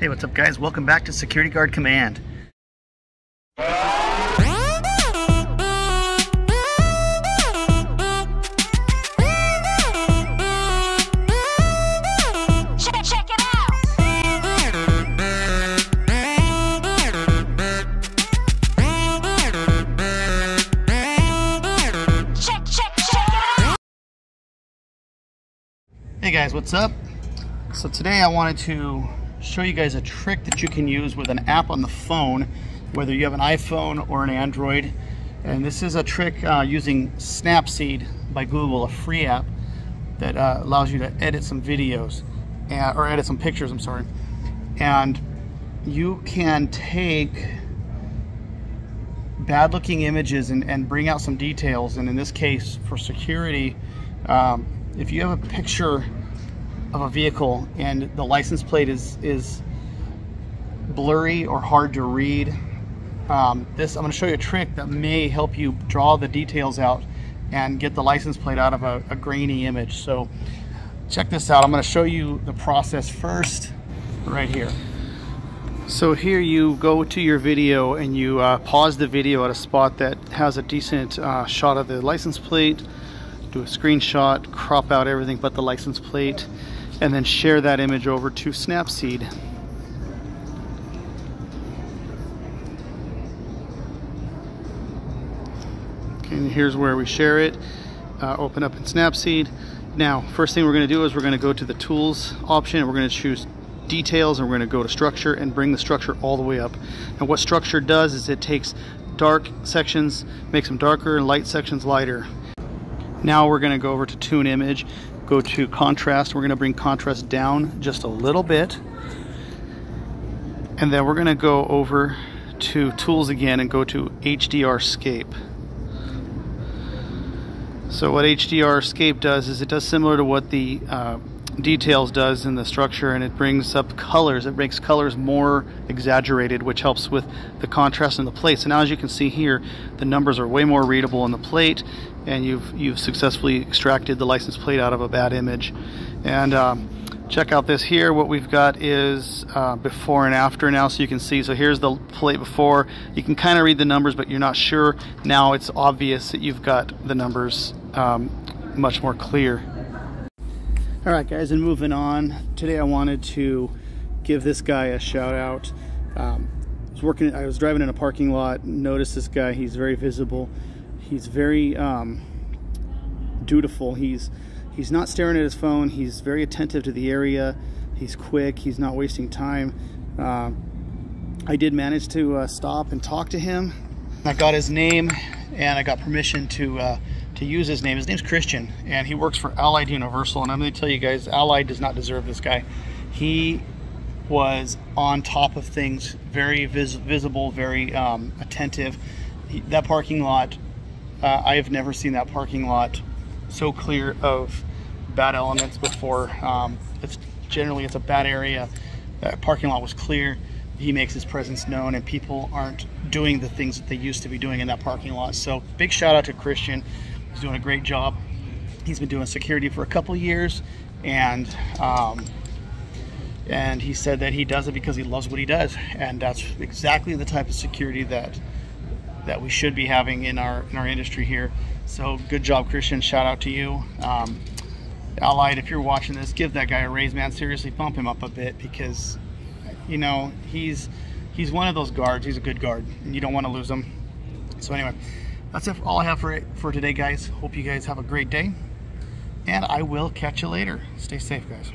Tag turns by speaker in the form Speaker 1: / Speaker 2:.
Speaker 1: Hey, what's up guys? Welcome back to Security Guard Command. Hey guys, what's up? So today I wanted to show you guys a trick that you can use with an app on the phone, whether you have an iPhone or an Android. And this is a trick uh, using Snapseed by Google, a free app that uh, allows you to edit some videos, uh, or edit some pictures, I'm sorry. And you can take bad looking images and, and bring out some details. And in this case, for security, um, if you have a picture of a vehicle and the license plate is is blurry or hard to read, um, this I'm going to show you a trick that may help you draw the details out and get the license plate out of a, a grainy image. So check this out. I'm going to show you the process first right here. So here you go to your video and you uh, pause the video at a spot that has a decent uh, shot of the license plate, do a screenshot, crop out everything but the license plate, and then share that image over to Snapseed. Okay, and here's where we share it. Uh, open up in Snapseed. Now, first thing we're going to do is we're going to go to the tools option and we're going to choose details and we're going to go to structure and bring the structure all the way up. And what structure does is it takes dark sections, makes them darker, and light sections lighter. Now we're going to go over to tune image, go to contrast. We're going to bring contrast down just a little bit. And then we're going to go over to tools again and go to HDR scape. So what HDR scape does is it does similar to what the uh, details does in the structure and it brings up colors. It makes colors more exaggerated which helps with the contrast in the plate. So now as you can see here the numbers are way more readable in the plate and you've you've successfully extracted the license plate out of a bad image. And um, check out this here what we've got is uh, before and after now so you can see so here's the plate before you can kind of read the numbers but you're not sure now it's obvious that you've got the numbers um, much more clear all right guys and moving on. Today I wanted to give this guy a shout out. Um, I was working I was driving in a parking lot noticed this guy. He's very visible. He's very um, dutiful. He's he's not staring at his phone. He's very attentive to the area. He's quick. He's not wasting time. Uh, I did manage to uh, stop and talk to him. I got his name and I got permission to uh, to use his name his name's Christian and he works for Allied Universal and I'm going to tell you guys Allied does not deserve this guy he was on top of things very vis visible very um, attentive he, that parking lot uh, I have never seen that parking lot so clear of bad elements before. Um, it's generally it's a bad area. That parking lot was clear. He makes his presence known, and people aren't doing the things that they used to be doing in that parking lot. So big shout out to Christian. He's doing a great job. He's been doing security for a couple years, and um, and he said that he does it because he loves what he does, and that's exactly the type of security that that we should be having in our in our industry here. So good job, Christian. Shout out to you. Um, Allied, if you're watching this, give that guy a raise, man. Seriously, bump him up a bit because, you know, he's he's one of those guards. He's a good guard, and you don't want to lose him. So anyway, that's it, all I have for for today, guys. Hope you guys have a great day, and I will catch you later. Stay safe, guys.